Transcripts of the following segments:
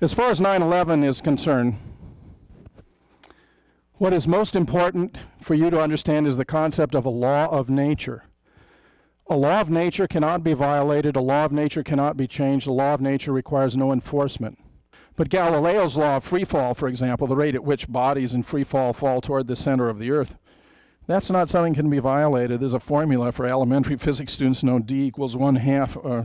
As far as 9 11 is concerned, what is most important for you to understand is the concept of a law of nature. A law of nature cannot be violated, a law of nature cannot be changed, a law of nature requires no enforcement. But Galileo's law of free fall, for example, the rate at which bodies in free fall fall toward the center of the earth, that's not something that can be violated. There's a formula for elementary physics students know D equals one half uh,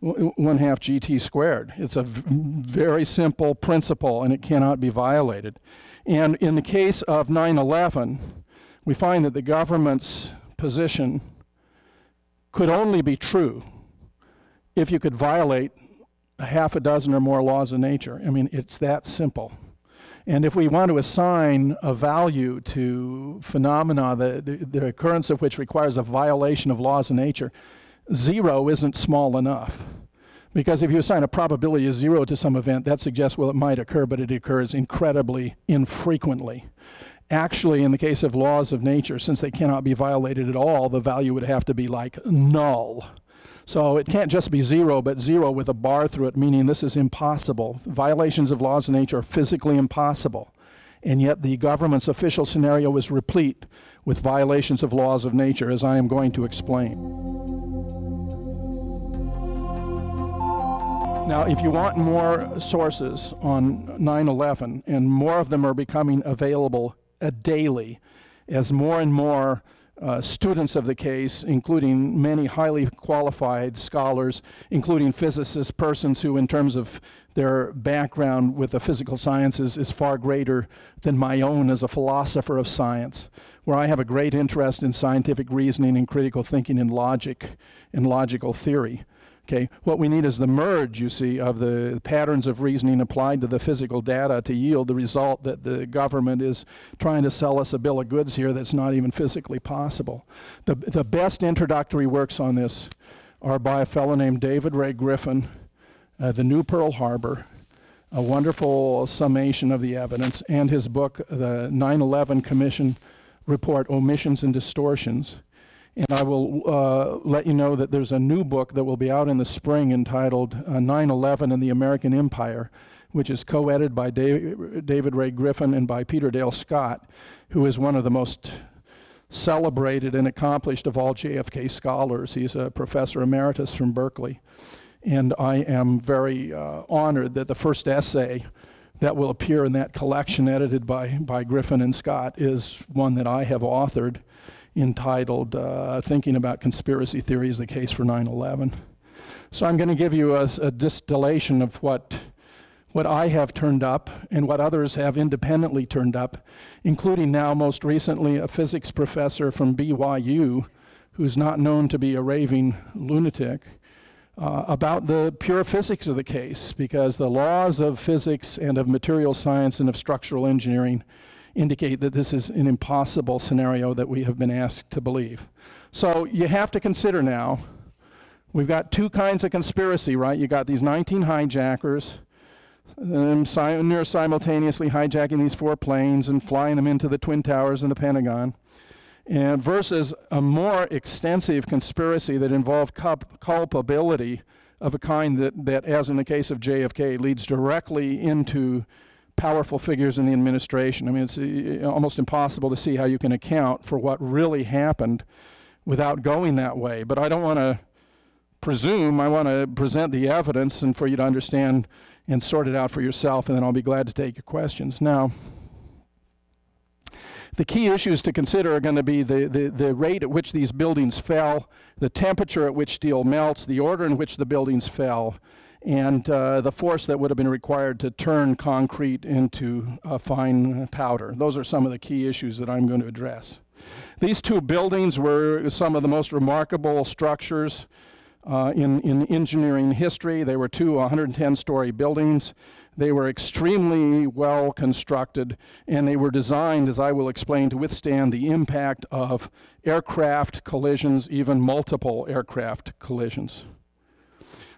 one half gt squared. It's a very simple principle and it cannot be violated. And in the case of 9/11, we find that the government's position could only be true if you could violate a half a dozen or more laws of nature. I mean, it's that simple. And if we want to assign a value to phenomena, the, the, the, occurrence of which requires a violation of laws of nature, zero isn't small enough. Because if you assign a probability of zero to some event, that suggests, well, it might occur, but it occurs incredibly infrequently. Actually, in the case of laws of nature, since they cannot be violated at all, the value would have to be like null. So it can't just be zero, but zero with a bar through it, meaning this is impossible. Violations of laws of nature are physically impossible. And yet the government's official scenario is replete with violations of laws of nature, as I am going to explain. Now, if you want more sources on 9 11, and more of them are becoming available uh, daily as more and more uh, students of the case, including many highly qualified scholars, including physicists, persons who, in terms of their background with the physical sciences, is far greater than my own as a philosopher of science, where I have a great interest in scientific reasoning and critical thinking and logic and logical theory. Okay, what we need is the merge, you see, of the patterns of reasoning applied to the physical data to yield the result that the government is trying to sell us a bill of goods here that's not even physically possible. The, the best introductory works on this are by a fellow named David Ray Griffin, uh, The New Pearl Harbor, a wonderful summation of the evidence, and his book, The 9 11 Commission Report Omissions and Distortions. And I will uh, let you know that there's a new book that will be out in the spring entitled uh, 9 11 and the American Empire, which is co edited by Dave, David Ray Griffin and by Peter Dale Scott, who is one of the most celebrated and accomplished of all JFK scholars. He's a professor emeritus from Berkeley. And I am very uh, honored that the first essay that will appear in that collection edited by, by Griffin and Scott is one that I have authored entitled uh, Thinking About Conspiracy Theories, the Case for 9 11. So I'm going to give you a, a, distillation of what, what I have turned up and what others have independently turned up, including now, most recently, a physics professor from BYU who's not known to be a raving lunatic. Uh, about the pure physics of the case, because the laws of physics and of material science and of structural engineering indicate that this is an impossible scenario that we have been asked to believe. So you have to consider now, we've got two kinds of conspiracy, right? You got these 19 hijackers, um, near simultaneously hijacking these four planes and flying them into the Twin Towers and the Pentagon, and versus a more extensive conspiracy that involved culpability of a kind that, that, as in the case of JFK, leads directly into powerful figures in the administration. I mean, it's uh, almost impossible to see how you can account for what really happened without going that way. But I don't want to presume, I want to present the evidence and for you to understand and sort it out for yourself, and then I'll be glad to take your questions. Now, the key issues to consider are going to be the, the, the rate at which these buildings fell, the temperature at which steel melts, the order in which the buildings fell, and uh, the force that would have been required to turn concrete into a fine powder. Those are some of the key issues that I'm going to address. These two buildings were some of the most remarkable structures uh, in, in engineering history. They were two 110 story buildings. They were extremely well constructed and they were designed, as I will explain, to withstand the impact of aircraft collisions, even multiple aircraft collisions.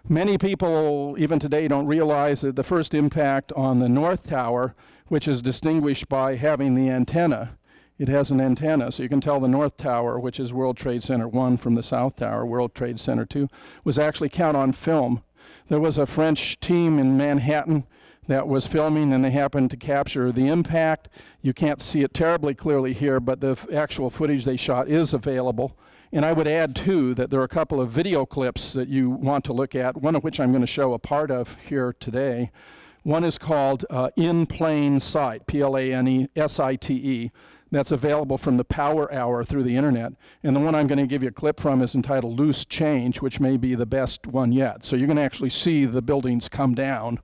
Many people, even today, don't realize that the first impact on the North Tower, which is distinguished by having the antenna, it has an antenna, so you can tell the North Tower, which is World Trade Center 1 from the South Tower, World Trade Center 2, was actually count on film There was a French team in Manhattan that was filming and they happened to capture the impact. You can't see it terribly clearly here, but the actual footage they shot is available. And I would add, too, that there are a couple of video clips that you want to look at, one of which I'm going to show a part of here today. One is called uh, In Plane Site, P L A N E S I T E. That's available from the Power Hour through the internet. And the one I'm going to give you a clip from is entitled Loose Change, which may be the best one yet. So you're going to actually see the buildings come down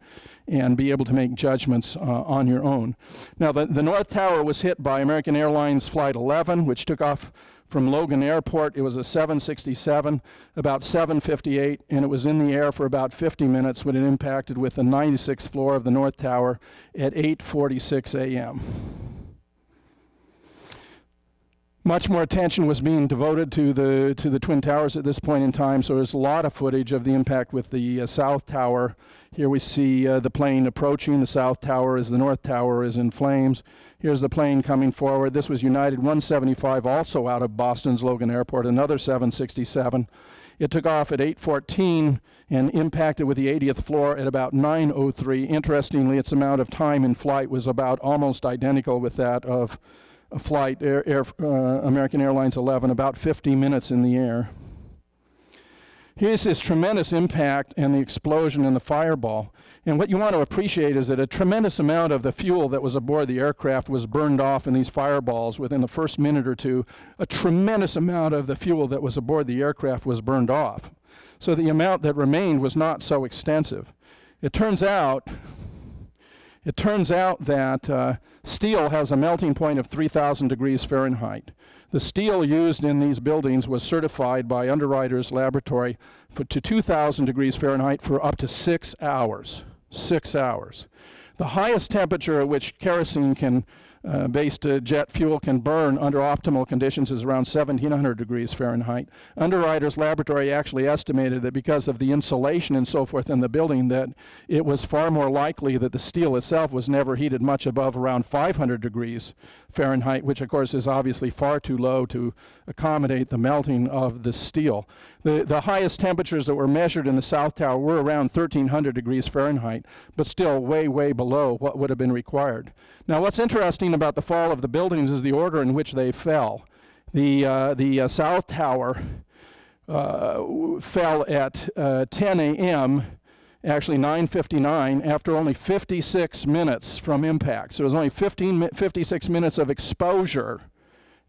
and be able to make judgments uh, on your own. Now, the, the North Tower was hit by American Airlines Flight 11, which took off from Logan Airport. It was a 767, about 758, and it was in the air for about 50 minutes when it impacted with the 96th floor of the North Tower at 8:46 a.m. Much more attention was being devoted to the to the twin towers at this point in time. So there's a lot of footage of the impact with the uh, south tower. Here we see uh, the plane approaching the south tower as the north tower is in flames. Here's the plane coming forward. This was United 175, also out of Boston's Logan Airport, another 767. It took off at 8:14 and impacted with the 80th floor at about 9:03. Interestingly, its amount of time in flight was about almost identical with that of flight, Air, Air uh, American Airlines 11, about 50 minutes in the air. Here's this tremendous impact and the explosion and the fireball. And what you want to appreciate is that a tremendous amount of the fuel that was aboard the aircraft was burned off in these fireballs within the first minute or two. A tremendous amount of the fuel that was aboard the aircraft was burned off. So the amount that remained was not so extensive. It turns out it turns out that uh, steel has a melting point of 3,000 degrees Fahrenheit. The steel used in these buildings was certified by Underwriters Laboratory for, to 2,000 degrees Fahrenheit for up to six hours. Six hours. The highest temperature at which kerosene can uh, based uh, jet fuel can burn under optimal conditions is around 1700 degrees Fahrenheit. Underwriters Laboratory actually estimated that because of the insulation and so forth in the building that it was far more likely that the steel itself was never heated much above around 500 degrees Fahrenheit, which of course is obviously far too low to accommodate the melting of the steel. The, the highest temperatures that were measured in the South Tower were around 1300 degrees Fahrenheit, but still way, way below what would have been required. Now, what's interesting about the fall of the buildings is the order in which they fell. The, uh, the uh, South Tower uh, fell at uh, 10 a.m actually 9.59 after only 56 minutes from impact. So it was only 15, 56 minutes of exposure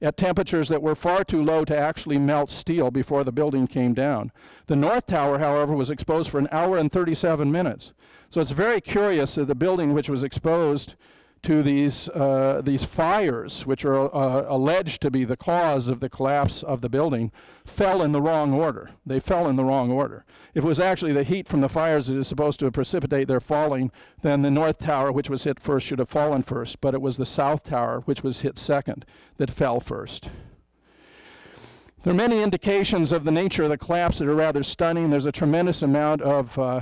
at temperatures that were far too low to actually melt steel before the building came down. The North Tower, however, was exposed for an hour and 37 minutes. So it's very curious that the building which was exposed to these, uh, these fires, which are uh, alleged to be the cause of the collapse of the building, fell in the wrong order. They fell in the wrong order. If it was actually the heat from the fires that is supposed to precipitate their falling, then the North Tower, which was hit first, should have fallen first. But it was the South Tower, which was hit second, that fell first. There are many indications of the nature of the collapse that are rather stunning. There's a tremendous amount of uh,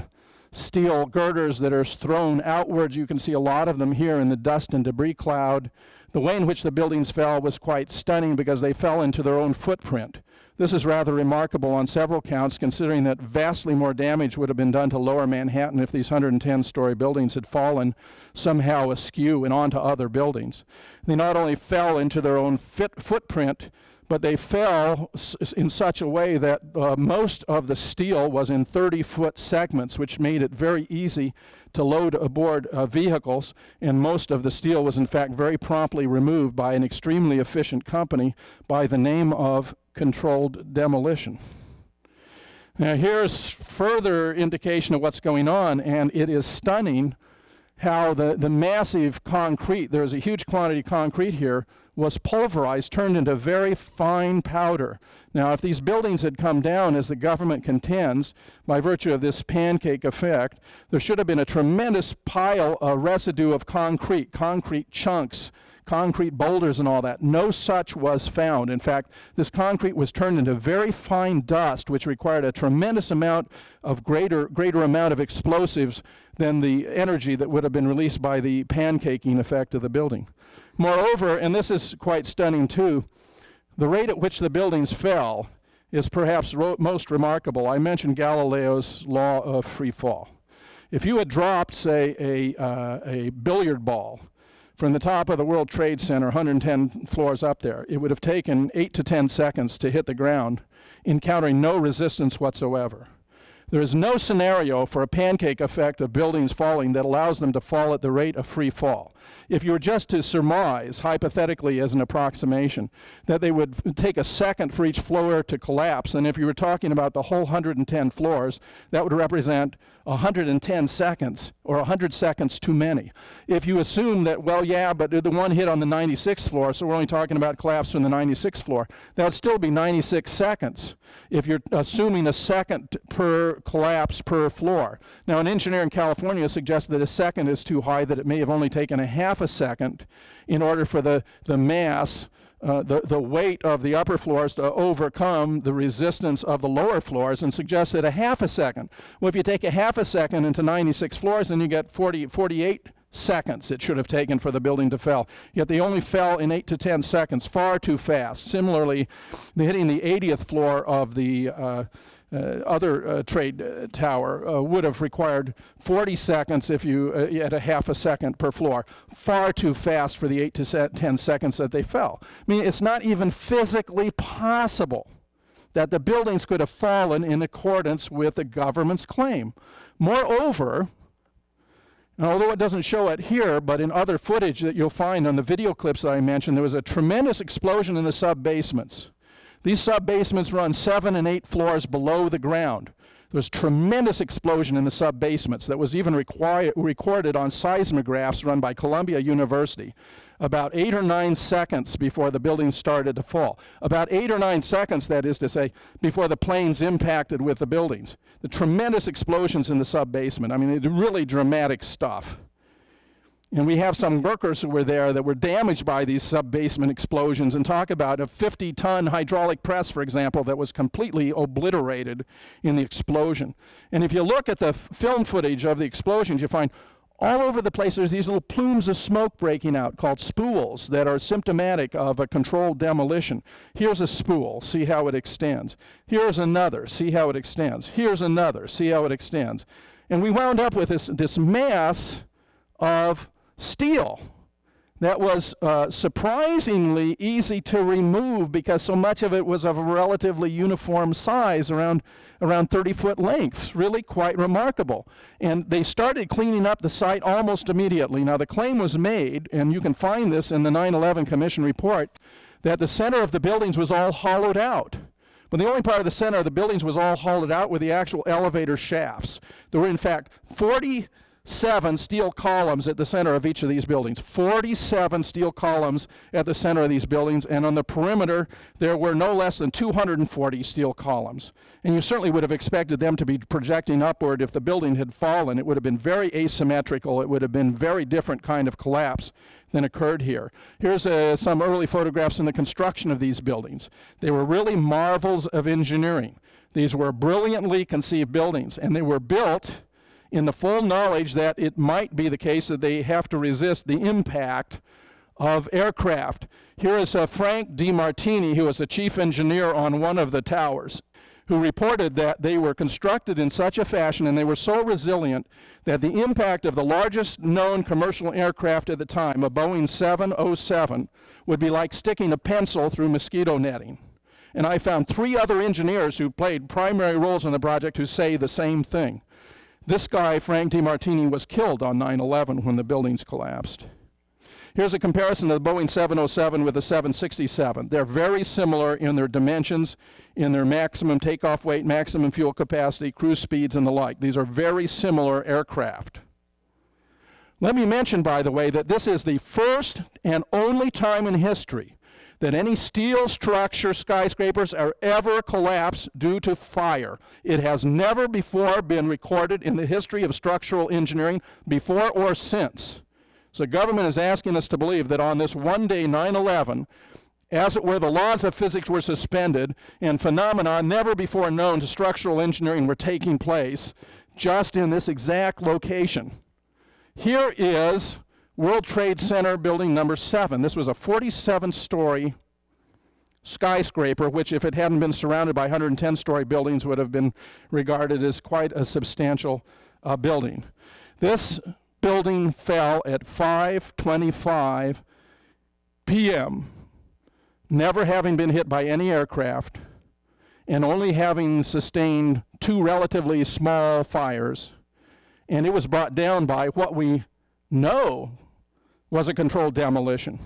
steel girders that are thrown outwards. You can see a lot of them here in the dust and debris cloud. The way in which the buildings fell was quite stunning because they fell into their own footprint. This is rather remarkable on several counts, considering that vastly more damage would have been done to lower Manhattan if these 110 story buildings had fallen somehow askew and onto other buildings. They not only fell into their own footprint, but they fell in such a way that uh, most of the steel was in 30 foot segments, which made it very easy to load aboard uh, vehicles. And most of the steel was, in fact, very promptly removed by an extremely efficient company by the name of Controlled Demolition. Now, here's further indication of what's going on, and it is stunning how the, the massive concrete, there's a huge quantity of concrete here, was pulverized, turned into very fine powder. Now, if these buildings had come down, as the government contends, by virtue of this pancake effect, there should have been a tremendous pile, a residue of concrete, concrete chunks, concrete boulders and all that. No such was found. In fact, this concrete was turned into very fine dust, which required a tremendous amount of greater, greater amount of explosives than the energy that would have been released by the pancaking effect of the building. Moreover, and this is quite stunning too, the rate at which the buildings fell is perhaps most remarkable. I mentioned Galileo's law of free fall. If you had dropped, say, a, uh, a billiard ball from the top of the World Trade Center, 110 floors up there, it would have taken 8 to 10 seconds to hit the ground, encountering no resistance whatsoever. There is no scenario for a pancake effect of buildings falling that allows them to fall at the rate of free fall. If you were just to surmise, hypothetically as an approximation, that they would take a second for each floor to collapse, and if you were talking about the whole 110 floors, that would represent 110 seconds or 100 seconds too many. If you assume that, well, yeah, but the one hit on the 96th floor, so we're only talking about collapse from the 96th floor, that would still be 96 seconds if you're assuming a second per collapse per floor. Now, an engineer in California suggests that a second is too high, that it may have only taken a half a second in order for the, the mass uh, the, the weight of the upper floors to overcome the resistance of the lower floors and suggests that a half a second. Well, if you take a half a second into 96 floors, then you get 40, 48 seconds it should have taken for the building to fall. Yet they only fell in 8 to 10 seconds, far too fast. Similarly, the hitting the 80th floor of the uh, other uh, trade uh, tower uh, would have required 40 seconds if you uh, at a half a second per floor. Far too fast for the 8 to 10 seconds that they fell. I mean, it's not even physically possible that the buildings could have fallen in accordance with the government's claim. Moreover, although it doesn't show it here, but in other footage that you'll find on the video clips I mentioned, there was a tremendous explosion in the sub basements. These sub basements run seven and eight floors below the ground. There was tremendous explosion in the sub basements that was even recorded on seismographs run by Columbia University about eight or nine seconds before the building started to fall. About eight or nine seconds, that is to say, before the planes impacted with the buildings. The tremendous explosions in the sub basement. I mean, really dramatic stuff. And we have some workers who were there that were damaged by these sub basement explosions and talk about a 50 ton hydraulic press, for example, that was completely obliterated in the explosion. And if you look at the film footage of the explosions, you find all over the place there's these little plumes of smoke breaking out called spools that are symptomatic of a controlled demolition. Here's a spool, see how it extends. Here's another, see how it extends. Here's another, see how it extends. And we wound up with this, this mass of steel that was uh, surprisingly easy to remove because so much of it was of a relatively uniform size, around, around 30 foot lengths. Really quite remarkable. And they started cleaning up the site almost immediately. Now, the claim was made, and you can find this in the 9 11 Commission report, that the center of the buildings was all hollowed out. But the only part of the center of the buildings was all hollowed out were the actual elevator shafts. There were, in fact, 40 seven steel columns at the center of each of these buildings. 47 steel columns at the center of these buildings, and on the perimeter, there were no less than 240 steel columns. And you certainly would have expected them to be projecting upward if the building had fallen. It would have been very asymmetrical. It would have been very different kind of collapse than occurred here. Here's uh, some early photographs in the construction of these buildings. They were really marvels of engineering. These were brilliantly conceived buildings, and they were built in the full knowledge that it might be the case that they have to resist the impact of aircraft. Here is uh, Frank De Martini, who was the chief engineer on one of the towers, who reported that they were constructed in such a fashion and they were so resilient that the impact of the largest known commercial aircraft at the time, a Boeing 707, would be like sticking a pencil through mosquito netting. And I found three other engineers who played primary roles in the project who say the same thing. This guy, Frank De Martini, was killed on 9 11 when the buildings collapsed. Here's a comparison of the Boeing 707 with the 767. They're very similar in their dimensions, in their maximum takeoff weight, maximum fuel capacity, cruise speeds, and the like. These are very similar aircraft. Let me mention, by the way, that this is the first and only time in history that any steel structure skyscrapers are ever collapsed due to fire. It has never before been recorded in the history of structural engineering, before or since. So government is asking us to believe that on this one day, 9 11, as it were, the laws of physics were suspended and phenomena never before known to structural engineering were taking place just in this exact location. Here is World Trade Center building number seven. This was a 47 story skyscraper, which, if it hadn't been surrounded by 110 story buildings, would have been regarded as quite a substantial uh, building. This building fell at 5:25 p.m., never having been hit by any aircraft and only having sustained two relatively small fires. And it was brought down by what we know was a controlled demolition.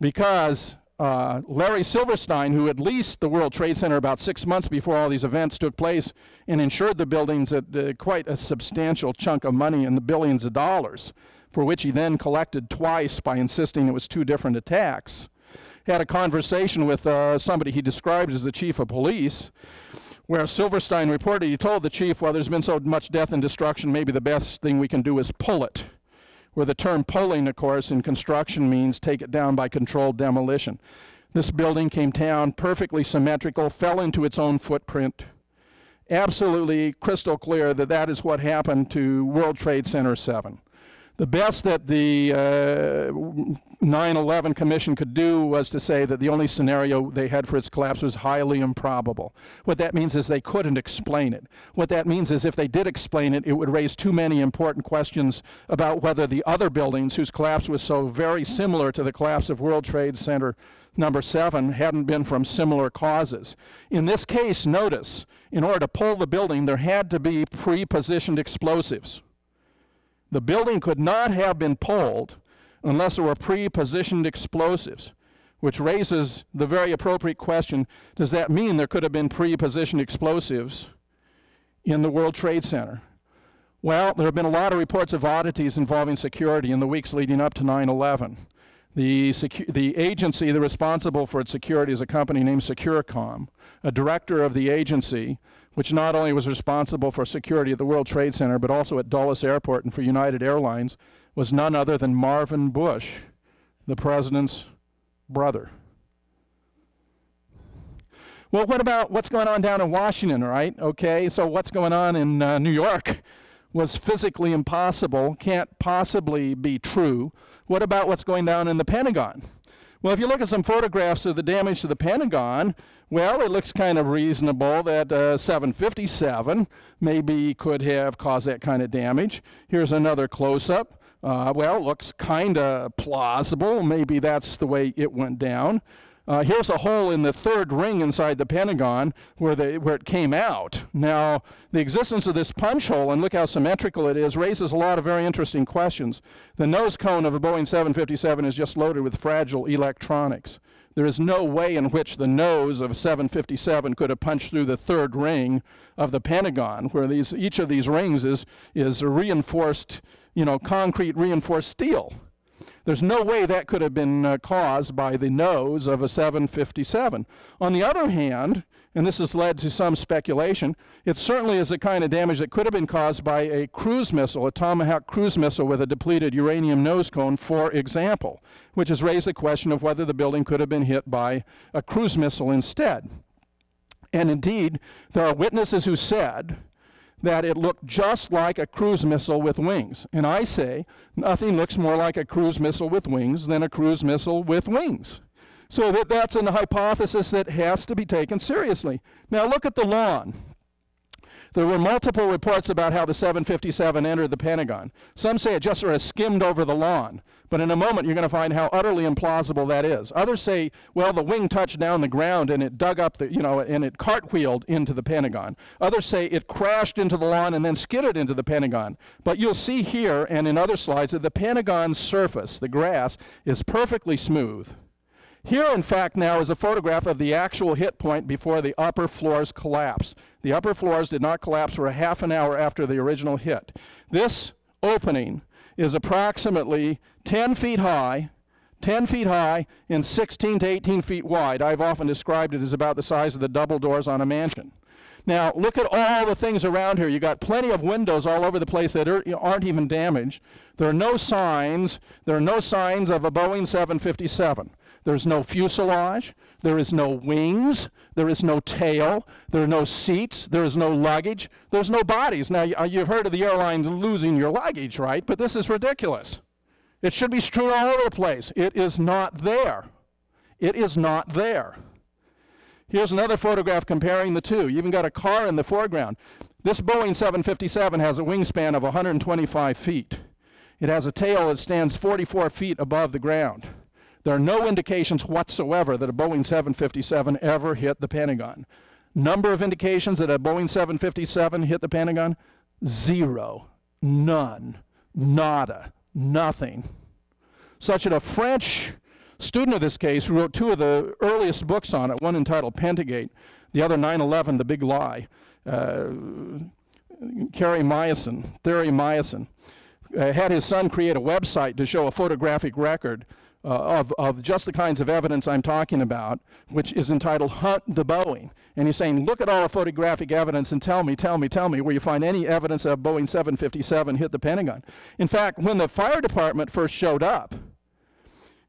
Because uh, Larry Silverstein, who had leased the World Trade Center about six months before all these events took place and insured the buildings at uh, quite a substantial chunk of money in the billions of dollars, for which he then collected twice by insisting it was two different attacks, had a conversation with uh, somebody he described as the chief of police, where Silverstein reported he told the chief, Well, there's been so much death and destruction, maybe the best thing we can do is pull it where the term pulling, of course, in construction means take it down by controlled demolition. This building came down perfectly symmetrical, fell into its own footprint. Absolutely crystal clear that that is what happened to World Trade Center 7. The best that the uh, 9 11 Commission could do was to say that the only scenario they had for its collapse was highly improbable. What that means is they couldn't explain it. What that means is if they did explain it, it would raise too many important questions about whether the other buildings, whose collapse was so very similar to the collapse of World Trade Center number 7, hadn't been from similar causes. In this case, notice, in order to pull the building, there had to be pre positioned explosives. The building could not have been pulled unless there were pre-positioned explosives, which raises the very appropriate question, does that mean there could have been pre-positioned explosives in the World Trade Center? Well, there have been a lot of reports of oddities involving security in the weeks leading up to 9-11. The, the agency the responsible for its security is a company named Securacom. A director of the agency which not only was responsible for security at the World Trade Center, but also at Dulles Airport and for United Airlines, was none other than Marvin Bush, the president's brother. Well, what about what's going on down in Washington, right? Okay, so what's going on in uh, New York was physically impossible, can't possibly be true. What about what's going down in the Pentagon? Well, if you look at some photographs of the damage to the Pentagon, well, it looks kind of reasonable that uh, 757 maybe could have caused that kind of damage. Here's another close up. Uh, well, looks kind of plausible. Maybe that's the way it went down. Uh, here's a hole in the third ring inside the Pentagon where, the, where it came out. Now, the existence of this punch hole, and look how symmetrical it is, raises a lot of very interesting questions. The nose cone of a Boeing 757 is just loaded with fragile electronics. There is no way in which the nose of a 757 could have punched through the third ring of the Pentagon, where these, each of these rings is, is reinforced, you know, concrete reinforced steel. There's no way that could have been uh, caused by the nose of a 757. On the other hand, and this has led to some speculation, it certainly is a kind of damage that could have been caused by a cruise missile, a Tomahawk cruise missile with a depleted uranium nose cone, for example, which has raised the question of whether the building could have been hit by a cruise missile instead. And indeed, there are witnesses who said that it looked just like a cruise missile with wings. And I say, nothing looks more like a cruise missile with wings than a cruise missile with wings. So that, that's an hypothesis that has to be taken seriously. Now look at the lawn. There were multiple reports about how the 757 entered the Pentagon. Some say it just sort of skimmed over the lawn, but in a moment you're going to find how utterly implausible that is. Others say, well, the wing touched down the ground and it dug up the, you know, and it cartwheeled into the Pentagon. Others say it crashed into the lawn and then skidded into the Pentagon. But you'll see here and in other slides that the Pentagon's surface, the grass, is perfectly smooth. Here, in fact, now is a photograph of the actual hit point before the upper floors collapse. The upper floors did not collapse for a half an hour after the original hit. This opening is approximately 10 feet high, 10 feet high, and 16 to 18 feet wide. I've often described it as about the size of the double doors on a mansion. Now, look at all the things around here. You've got plenty of windows all over the place that are, aren't even damaged. There are no signs. There are no signs of a Boeing 757. There's no fuselage. There is no wings. There is no tail. There are no seats. There is no luggage. There's no bodies. Now, uh, you've heard of the airlines losing your luggage, right? But this is ridiculous. It should be strewn all over the place. It is not there. It is not there. Here's another photograph comparing the two. You even got a car in the foreground. This Boeing 757 has a wingspan of 125 feet. It has a tail that stands 44 feet above the ground. There are no indications whatsoever that a Boeing 757 ever hit the Pentagon. Number of indications that a Boeing 757 hit the Pentagon? Zero. None. Nada. Nothing. Such that a French student of this case who wrote two of the earliest books on it, one entitled Pentagate, the other 9 11, The Big Lie, uh, Carey Myerson, Thierry Myerson, uh, had his son create a website to show a photographic record uh, of, of just the kinds of evidence I'm talking about, which is entitled Hunt the Boeing. And he's saying, look at all the photographic evidence and tell me, tell me, tell me where you find any evidence of Boeing 757 hit the Pentagon. In fact, when the fire department first showed up,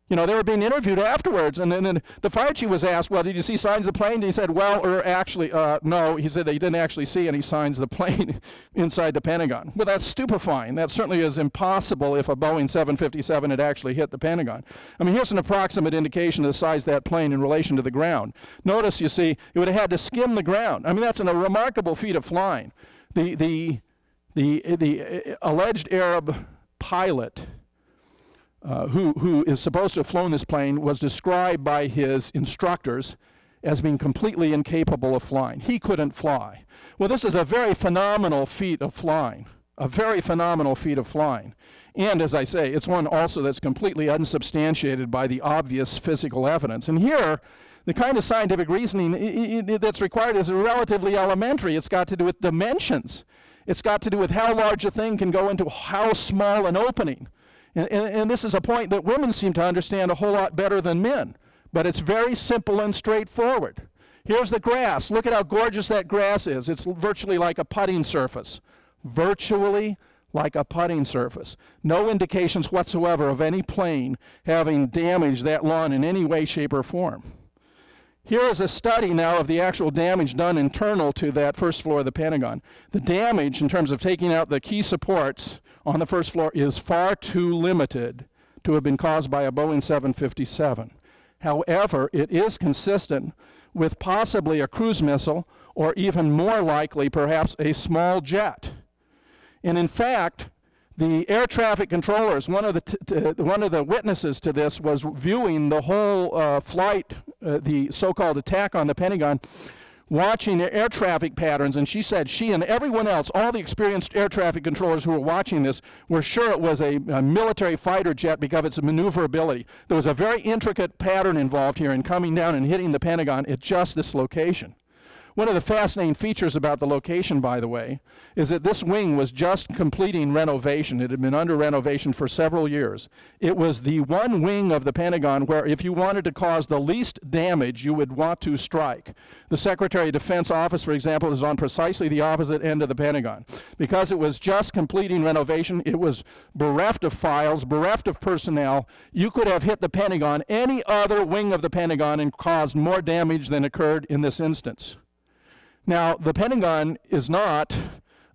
you know, they were being interviewed afterwards, and then the fire chief was asked, "Well, did you see signs of the plane?" And he said, "Well, or actually, uh, no." He said they didn't actually see any signs of the plane inside the Pentagon. Well, that's stupefying. That certainly is impossible if a Boeing 757 had actually hit the Pentagon. I mean, here's an approximate indication of the size of that plane in relation to the ground. Notice, you see, it would have had to skim the ground. I mean, that's a remarkable feat of flying. The the the the uh, alleged Arab pilot uh, who, who is supposed to have flown this plane, was described by his instructors as being completely incapable of flying. He couldn't fly. Well, this is a very phenomenal feat of flying, a very phenomenal feat of flying. And as I say, it's one also that's completely unsubstantiated by the obvious physical evidence. And here, the kind of scientific reasoning that's required is relatively elementary. It's got to do with dimensions. It's got to do with how large a thing can go into how small an opening. And, and, and, this is a point that women seem to understand a whole lot better than men. But it's very simple and straightforward. Here's the grass. Look at how gorgeous that grass is. It's virtually like a putting surface. Virtually like a putting surface. No indications whatsoever of any plane having damaged that lawn in any way, shape, or form. Here is a study now of the actual damage done internal to that first floor of the Pentagon. The damage, in terms of taking out the key supports, on the first floor is far too limited to have been caused by a Boeing 757. However, it is consistent with possibly a cruise missile or even more likely, perhaps, a small jet. And in fact, the air traffic controllers, one of the, one of the witnesses to this was viewing the whole uh, flight, uh, the so called attack on the Pentagon, watching the air traffic patterns, and she said she and everyone else, all the experienced air traffic controllers who were watching this, were sure it was a, a, military fighter jet because of its maneuverability. There was a very intricate pattern involved here in coming down and hitting the Pentagon at just this location. One of the fascinating features about the location, by the way, is that this wing was just completing renovation. It had been under renovation for several years. It was the one wing of the Pentagon where, if you wanted to cause the least damage, you would want to strike. The Secretary of Defense office, for example, is on precisely the opposite end of the Pentagon. Because it was just completing renovation, it was bereft of files, bereft of personnel. You could have hit the Pentagon, any other wing of the Pentagon, and caused more damage than occurred in this instance. Now, the Pentagon is not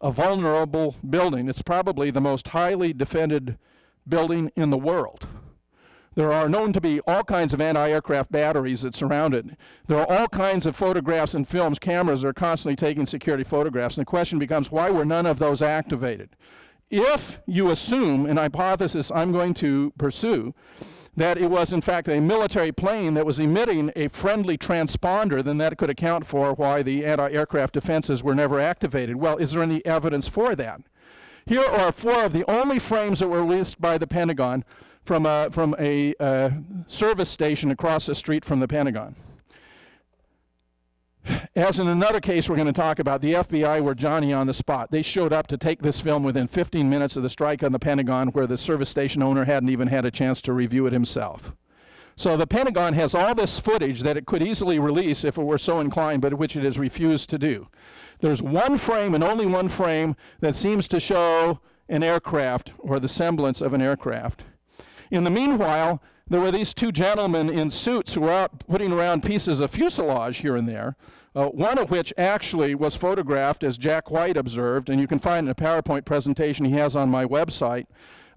a vulnerable building. It's probably the most highly defended building in the world. There are known to be all kinds of anti aircraft batteries that surround it. There are all kinds of photographs and films. Cameras are constantly taking security photographs. And the question becomes why were none of those activated? If you assume, an hypothesis I'm going to pursue, that it was in fact a military plane that was emitting a friendly transponder, then that could account for why the anti-aircraft defenses were never activated. Well, is there any evidence for that? Here are four of the only frames that were released by the Pentagon from a, from a uh, service station across the street from the Pentagon. As in another case we're going to talk about, the FBI were Johnny on the spot. They showed up to take this film within 15 minutes of the strike on the Pentagon, where the service station owner hadn't even had a chance to review it himself. So the Pentagon has all this footage that it could easily release if it were so inclined, but which it has refused to do. There's one frame and only one frame that seems to show an aircraft or the semblance of an aircraft. In the meanwhile, there were these two gentlemen in suits who were out putting around pieces of fuselage here and there, uh, one of which actually was photographed, as Jack White observed, and you can find in a PowerPoint presentation he has on my website,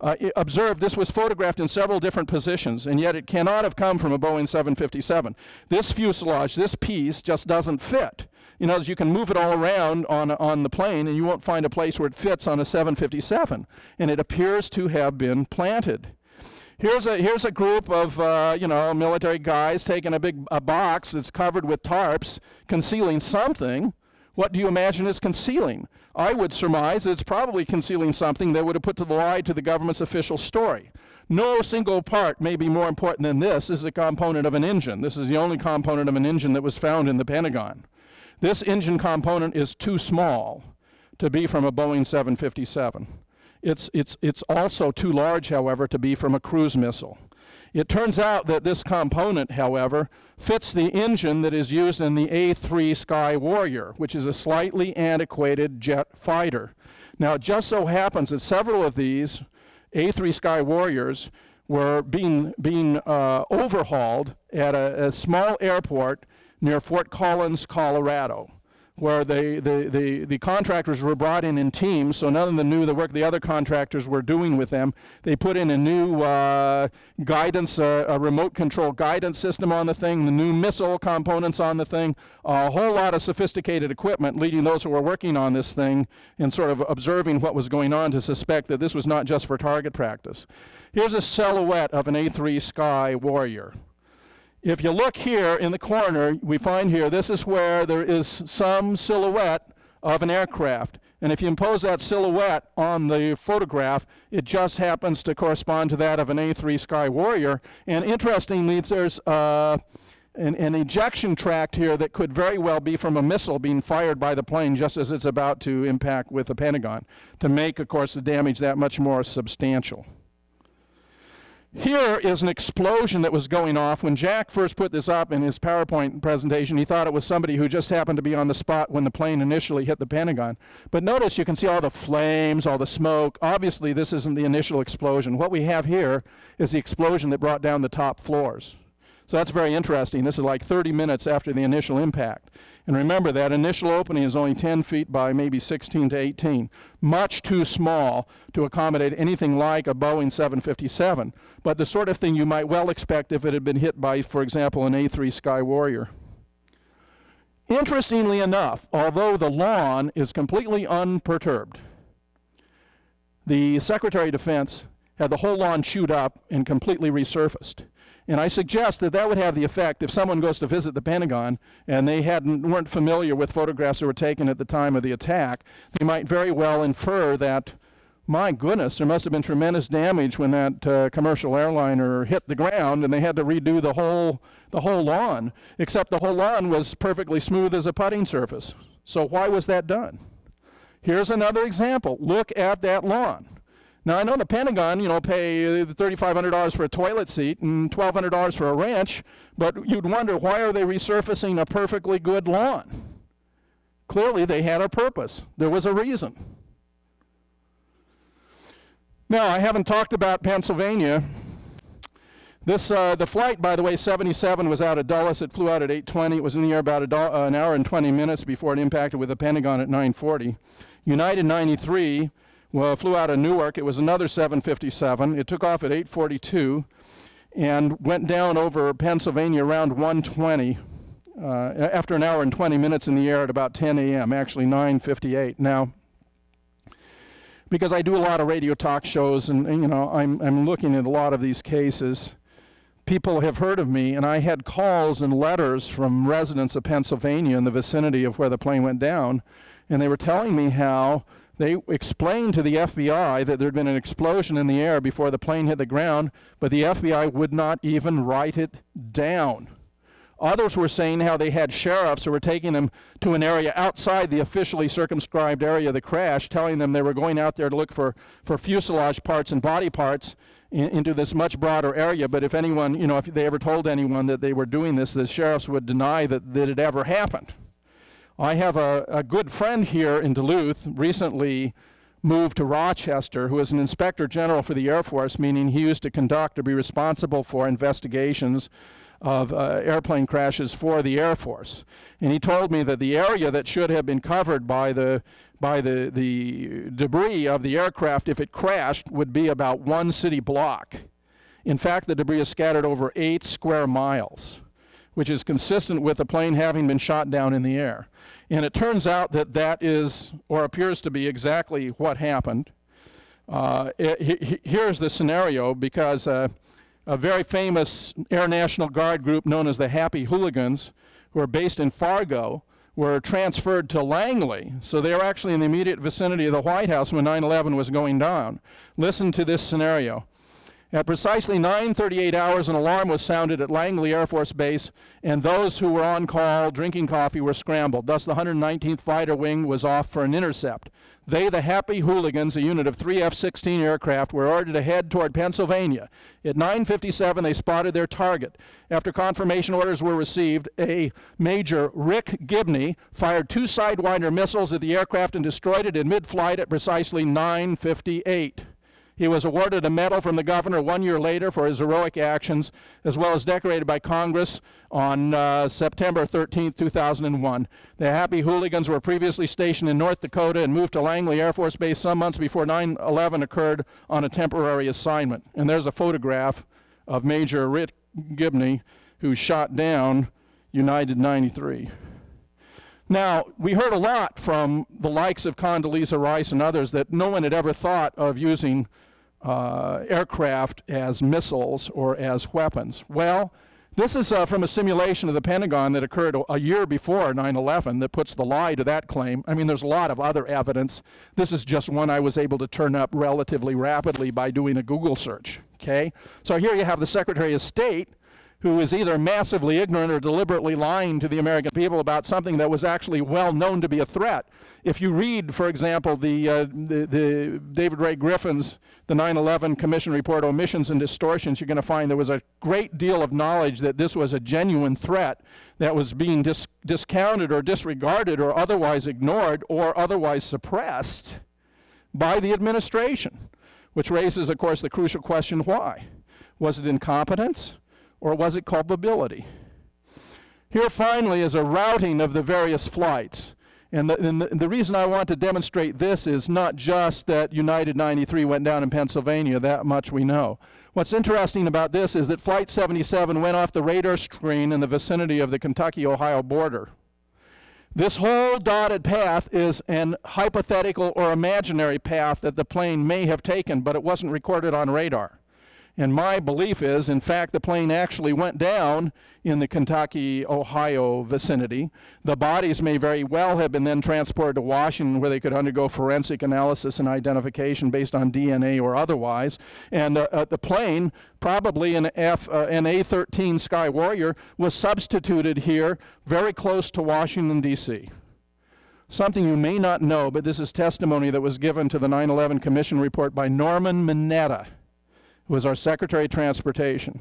Uh, observe this was photographed in several different positions, and yet it cannot have come from a Boeing 757. This fuselage, this piece, just doesn't fit. You know, you can move it all around on, on the plane, and you won't find a place where it fits on a 757. And it appears to have been planted. Here's a, here's a group of, uh, you know, military guys taking a big a box that's covered with tarps, concealing something. What do you imagine it's concealing? I would surmise it's probably concealing something that would have put to the lie to the government's official story. No single part may be more important than this. This is a component of an engine. This is the only component of an engine that was found in the Pentagon. This engine component is too small to be from a Boeing 757. It's, it's, it's also too large, however, to be from a cruise missile. It turns out that this component, however, fits the engine that is used in the A3 Sky Warrior, which is a slightly antiquated jet fighter. Now, it just so happens that several of these A3 Sky Warriors were being, being uh, overhauled at a, a small airport near Fort Collins, Colorado where they, the, the, the contractors were brought in in teams, so none of them knew the work the other contractors were doing with them. They put in a new uh, guidance, uh, a remote control guidance system on the thing, the new missile components on the thing, a whole lot of sophisticated equipment, leading those who were working on this thing and sort of observing what was going on to suspect that this was not just for target practice. Here's a silhouette of an A3 Sky Warrior. If you look here in the corner, we find here, this is where there is some silhouette of an aircraft. And if you impose that silhouette on the photograph, it just happens to correspond to that of an A3 Sky Warrior. And interestingly, there's uh, an, an, ejection tract here that could very well be from a missile being fired by the plane just as it's about to impact with the Pentagon, to make, of course, the damage that much more substantial. Here is an explosion that was going off. When Jack first put this up in his PowerPoint presentation, he thought it was somebody who just happened to be on the spot when the plane initially hit the Pentagon. But notice you can see all the flames, all the smoke. Obviously, this isn't the initial explosion. What we have here is the explosion that brought down the top floors. So that's very interesting. This is like 30 minutes after the initial impact. And remember, that initial opening is only 10 feet by maybe 16 to 18, much too small to accommodate anything like a Boeing 757, but the sort of thing you might well expect if it had been hit by, for example, an A3 Sky Warrior. Interestingly enough, although the lawn is completely unperturbed, the Secretary of Defense had the whole lawn chewed up and completely resurfaced. And I suggest that that would have the effect if someone goes to visit the Pentagon and they hadn't, weren't familiar with photographs that were taken at the time of the attack, they might very well infer that, my goodness, there must have been tremendous damage when that uh, commercial airliner hit the ground and they had to redo the whole, the whole lawn, except the whole lawn was perfectly smooth as a putting surface. So why was that done? Here's another example. Look at that lawn. Now I know the Pentagon, you know, pay $3,500 for a toilet seat and $1,200 for a wrench, but you'd wonder why are they resurfacing a perfectly good lawn? Clearly they had a purpose. There was a reason. Now I haven't talked about Pennsylvania. This, uh, the flight, by the way, 77 was out of Dulles. It flew out at 8:20. It was in the air about an hour and 20 minutes before it impacted with the Pentagon at 9:40. United 93 well, flew out of Newark. It was another 757. It took off at 8:42 and went down over Pennsylvania around 120 uh, after an hour and 20 minutes in the air at about 10 a.m. Actually 9:58. Now, because I do a lot of radio talk shows and, and you know I'm I'm looking at a lot of these cases people have heard of me, and I had calls and letters from residents of Pennsylvania in the vicinity of where the plane went down, and they were telling me how they explained to the FBI that there had been an explosion in the air before the plane hit the ground, but the FBI would not even write it down. Others were saying how they had sheriffs who were taking them to an area outside the officially circumscribed area of the crash, telling them they were going out there to look for, for fuselage parts and body parts in, into this much broader area. But if anyone, you know, if they ever told anyone that they were doing this, the sheriffs would deny that, that it ever happened. I have a, a good friend here in Duluth, recently moved to Rochester, who is an inspector general for the Air Force, meaning he used to conduct or be responsible for investigations of uh, airplane crashes for the Air Force. And he told me that the area that should have been covered by the by the, the debris of the aircraft if it crashed would be about one city block. In fact, the debris is scattered over eight square miles, which is consistent with the plane having been shot down in the air. And it turns out that that is, or appears to be, exactly what happened. Uh, it, here's the scenario because uh, a very famous Air National Guard group known as the Happy Hooligans, who are based in Fargo, were transferred to Langley. So they were actually in the immediate vicinity of the White House when 9 11 was going down. Listen to this scenario. At precisely 9:38 hours, an alarm was sounded at Langley Air Force Base, and those who were on call drinking coffee were scrambled. Thus, the 119th Fighter Wing was off for an intercept. They, the Happy Hooligans, a unit of three F-16 aircraft, were ordered to head toward Pennsylvania. At 9:57, they spotted their target. After confirmation orders were received, a Major Rick Gibney fired two Sidewinder missiles at the aircraft and destroyed it in mid-flight at precisely 9:58. He was awarded a medal from the governor one year later for his heroic actions, as well as decorated by Congress on uh, September 13, 2001. The Happy Hooligans were previously stationed in North Dakota and moved to Langley Air Force Base some months before 9 11 occurred on a temporary assignment. And there's a photograph of Major Rick Gibney, who shot down United 93. Now, we heard a lot from the likes of Condoleezza Rice and others that no one had ever thought of using uh, aircraft as missiles or as weapons. Well, this is uh, from a simulation of the Pentagon that occurred a year before 9 11 that puts the lie to that claim. I mean, there's a lot of other evidence. This is just one I was able to turn up relatively rapidly by doing a Google search. Okay? So here you have the Secretary of State who is either massively ignorant or deliberately lying to the American people about something that was actually well known to be a threat. If you read, for example, the, uh, the, the, David Ray Griffin's the 9/11 Commission report, omissions and distortions, you're going to find there was a great deal of knowledge that this was a genuine threat that was being dis- discounted or disregarded or otherwise ignored or otherwise suppressed by the administration, which raises, of course, the crucial question: Why? Was it incompetence? Or was it culpability? Here finally is a routing of the various flights. And the, and the, the, reason I want to demonstrate this is not just that United 93 went down in Pennsylvania, that much we know. What's interesting about this is that Flight 77 went off the radar screen in the vicinity of the Kentucky Ohio border. This whole dotted path is an hypothetical or imaginary path that the plane may have taken, but it wasn't recorded on radar. And my belief is, in fact, the plane actually went down in the Kentucky, Ohio vicinity. The bodies may very well have been then transported to Washington where they could undergo forensic analysis and identification based on DNA or otherwise. And uh, uh, the plane, probably an, F, uh, an A-13 Sky Warrior, was substituted here very close to Washington, D.C. Something you may not know, but this is testimony that was given to the 9-11 Commission report by Norman Mineta was our Secretary of Transportation,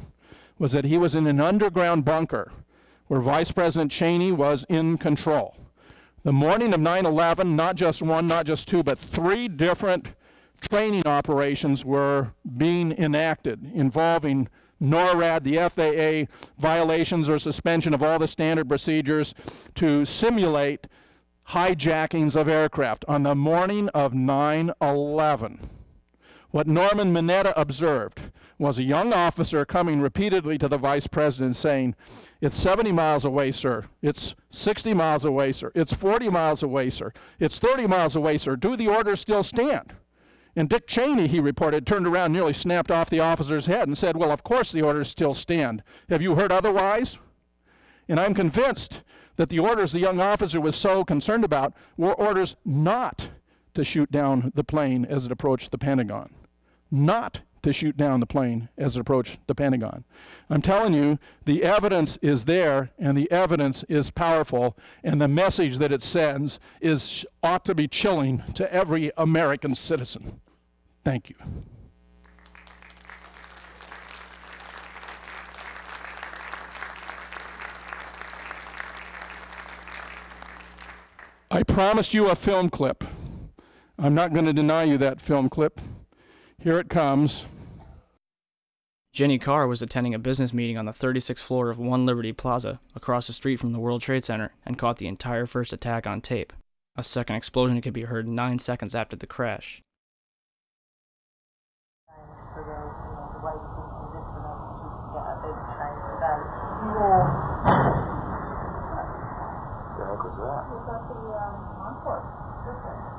was that he was in an underground bunker where Vice President Cheney was in control. The morning of 9 11, not just one, not just two, but three different training operations were being enacted involving NORAD, the FAA, violations or suspension of all the standard procedures to simulate hijackings of aircraft on the morning of 9 11. What Norman Mineta observed was a young officer coming repeatedly to the vice president saying, It's 70 miles away, sir. It's 60 miles away, sir. It's 40 miles away, sir. It's 30 miles away, sir. Do the orders still stand? And Dick Cheney, he reported, turned around, nearly snapped off the officer's head and said, Well, of course the orders still stand. Have you heard otherwise? And I'm convinced that the orders the young officer was so concerned about were orders not to shoot down the plane as it approached the Pentagon not to shoot down the plane as it approached the Pentagon. I'm telling you, the evidence is there, and the evidence is powerful, and the message that it sends is ought to be chilling to every American citizen. Thank you. I promised you a film clip. I'm not going to deny you that film clip. Here it comes. Jenny Carr was attending a business meeting on the 36th floor of One Liberty Plaza, across the street from the World Trade Center, and caught the entire first attack on tape. A second explosion could be heard nine seconds after the crash. for the, you know, the right thing to this and that, to get a big train for that. Yeah. The heck was that? Was that the, um, Encore?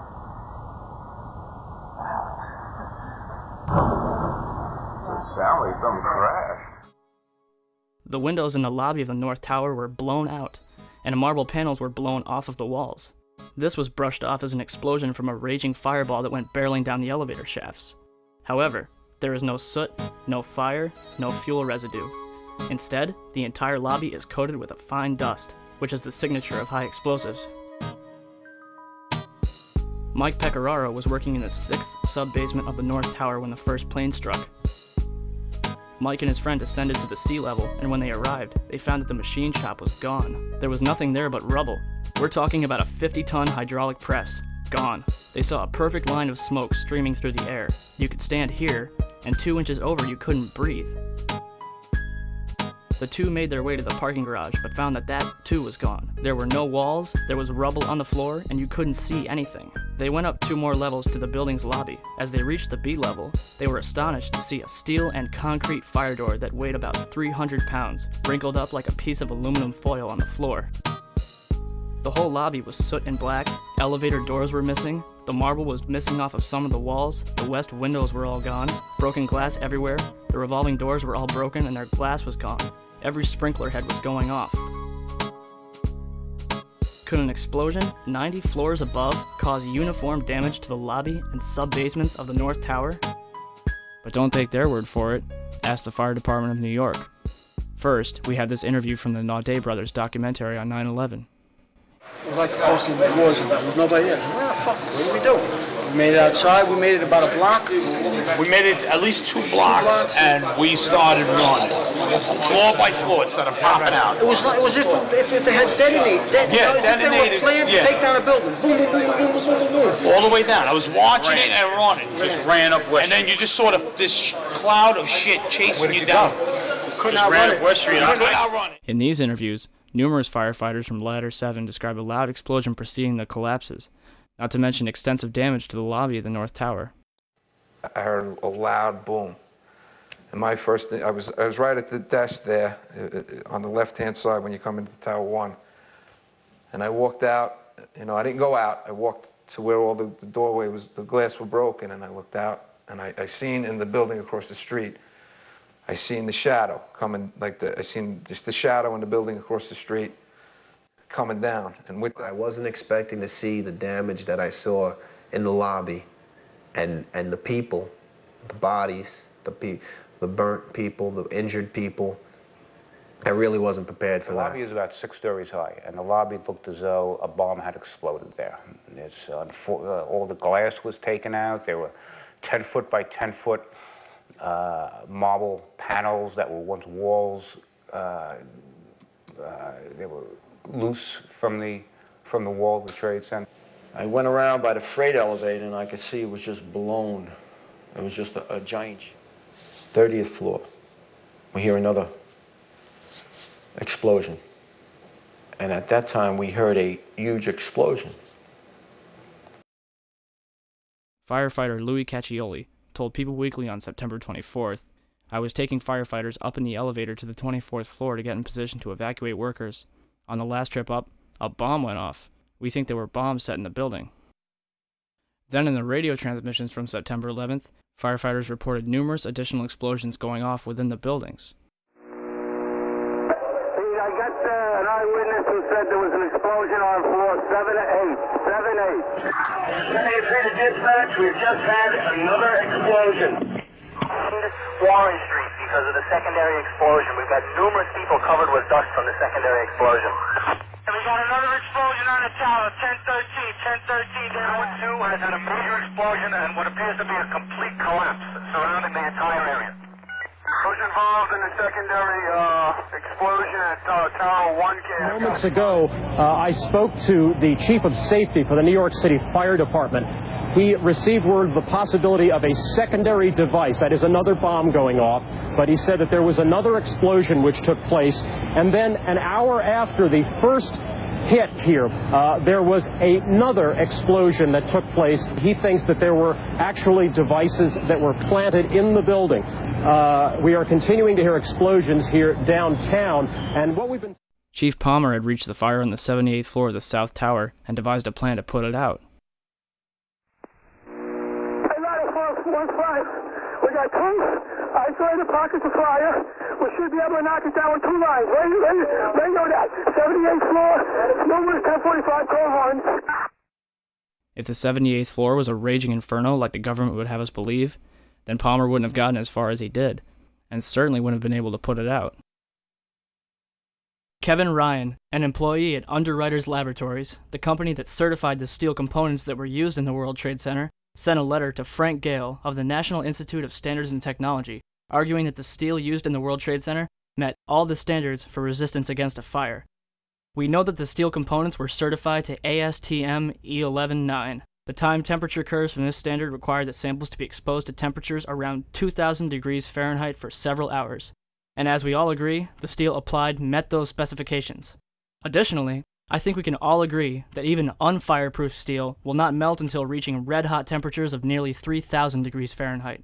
Perfect. It sounded like some crash. The windows in the lobby of the North Tower were blown out, and marble panels were blown off of the walls. This was brushed off as an explosion from a raging fireball that went barreling down the elevator shafts. However, there is no soot, no fire, no fuel residue. Instead, the entire lobby is coated with a fine dust, which is the signature of high explosives. Mike Pecoraro was working in the sixth sub basement of the North Tower when the first plane struck. Mike and his friend descended to the C level, and when they arrived, they found that the machine shop was gone. There was nothing there but rubble. We're talking about a 50 ton hydraulic press. Gone. They saw a perfect line of smoke streaming through the air. You could stand here, and two inches over, you couldn't breathe. The two made their way to the parking garage, but found that that too was gone. There were no walls, there was rubble on the floor, and you couldn't see anything. They went up two more levels to the building's lobby. As they reached the B level, they were astonished to see a steel and concrete fire door that weighed about 300 pounds, wrinkled up like a piece of aluminum foil on the floor. The whole lobby was soot and black, elevator doors were missing, the marble was missing off of some of the walls, the west windows were all gone, broken glass everywhere, the revolving doors were all broken and their glass was gone. Every sprinkler head was going off. Could an explosion 90 floors above cause uniform damage to the lobby and sub basements of the North Tower? But don't take their word for it. Ask the Fire Department of New York. First, we have this interview from the Naudet brothers documentary on 9 11. It was like the thing that was, there was nobody. Where the fuck, what do we do? We made it outside, we made it about a block. We made it at least two blocks, and we started running, floor by floor, instead of popping out. It was like, it was if, if, if they had detonated, det- Yeah, you know, as if they detonated, were planned to yeah. take down a building. Boom, boom, boom, boom, boom, boom, boom, boom. All the way down. I was watching it and running. Just ran up West And then you just sort of, this cloud of shit chasing you down. Couldn't Just ran outrun up it. West Street. You I- could outrun it. In these interviews, numerous firefighters from Ladder 7 describe a loud explosion preceding the collapses, not to mention extensive damage to the lobby of the North Tower. I heard a loud boom. And my first, thing, I was, I was right at the desk there, uh, uh, on the left-hand side when you come into Tower One. And I walked out, you know, I didn't go out, I walked to where all the, the doorway was, the glass were broken, and I looked out, and I, I seen in the building across the street, I seen the shadow coming, like the, I seen just the shadow in the building across the street coming down. And with I wasn't expecting to see the damage that I saw in the lobby and, and the people, the bodies, the, pe- the burnt people, the injured people. I really wasn't prepared for that. The lobby that. is about six stories high, and the lobby looked as though a bomb had exploded there. It's, uh, uh, all the glass was taken out. There were 10 foot by 10 foot uh, marble panels that were once walls. Uh, uh, they were loose from the, from the wall of the Trade Center. I went around by the freight elevator and I could see it was just blown. It was just a, a giant. 30th floor. We hear another explosion. And at that time, we heard a huge explosion. Firefighter Louis Cacchioli told People Weekly on September 24th, I was taking firefighters up in the elevator to the 24th floor to get in position to evacuate workers. On the last trip up, a bomb went off. We think there were bombs set in the building. Then, in the radio transmissions from September 11th, firefighters reported numerous additional explosions going off within the buildings. I got uh, an eyewitness who said there was an explosion on floor 7 8. 7 8. Hey, to dispatch, we've just had another explosion. Warren Street because of the secondary explosion. We've got numerous people covered with dust from the secondary explosion. And we got another explosion on the tower, 1013. 1013, Tower 2 has had a major explosion and what appears to be a complete collapse surrounding the entire area. Who's involved in the secondary uh, explosion at uh, Tower 1 camp? Moments ago, uh, I spoke to the chief of safety for the New York City Fire Department. He received word of the possibility of a secondary device, that is another bomb going off. but he said that there was another explosion which took place, and then an hour after the first hit here, uh, there was another explosion that took place. He thinks that there were actually devices that were planted in the building. Uh, we are continuing to hear explosions here downtown, and what we've been Chief Palmer had reached the fire on the 78th floor of the South Tower and devised a plan to put it out. 1-5. We got two isolated pockets of fire. We should be able to knock it down with two lines. Ready, ready to go that. 78th floor, numerous 1045 call horns. If the 78th floor was a raging inferno like the government would have us believe, then Palmer wouldn't have gotten as far as he did, and certainly wouldn't have been able to put it out. Kevin Ryan, an employee at Underwriters Laboratories, the company that certified the steel components that were used in the World Trade Center, sent a letter to Frank Gayle of the National Institute of Standards and Technology, arguing that the steel used in the World Trade Center met all the standards for resistance against a fire. We know that the steel components were certified to ASTM E119. The time temperature curves from this standard require that samples to be exposed to temperatures around 2000 degrees Fahrenheit for several hours. And as we all agree, the steel applied met those specifications. Additionally, I think we can all agree that even unfireproof steel will not melt until reaching red hot temperatures of nearly 3000 degrees Fahrenheit.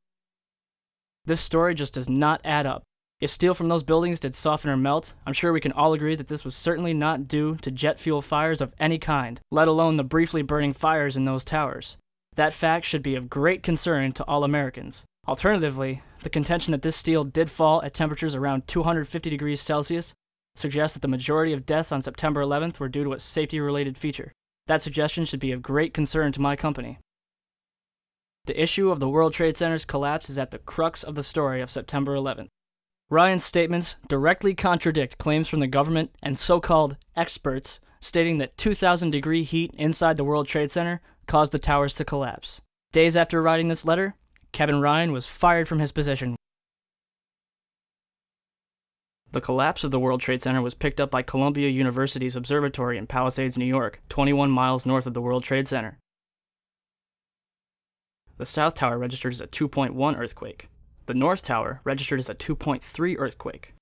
This story just does not add up. If steel from those buildings did soften or melt, I'm sure we can all agree that this was certainly not due to jet fuel fires of any kind, let alone the briefly burning fires in those towers. That fact should be of great concern to all Americans. Alternatively, the contention that this steel did fall at temperatures around 250 degrees Celsius suggests that the majority of deaths on September 11th were due to a safety related feature. That suggestion should be of great concern to my company. The issue of the World Trade Center's collapse is at the crux of the story of September 11th. Ryan's statements directly contradict claims from the government and so called experts stating that 2,000 degree heat inside the World Trade Center caused the towers to collapse. Days after writing this letter, Kevin Ryan was fired from his position. The collapse of the World Trade Center was picked up by Columbia University's observatory in Palisades, New York, 21 miles north of the World Trade Center. The South Tower registered as a 2.1 earthquake. The North Tower registered as a 2.3 earthquake.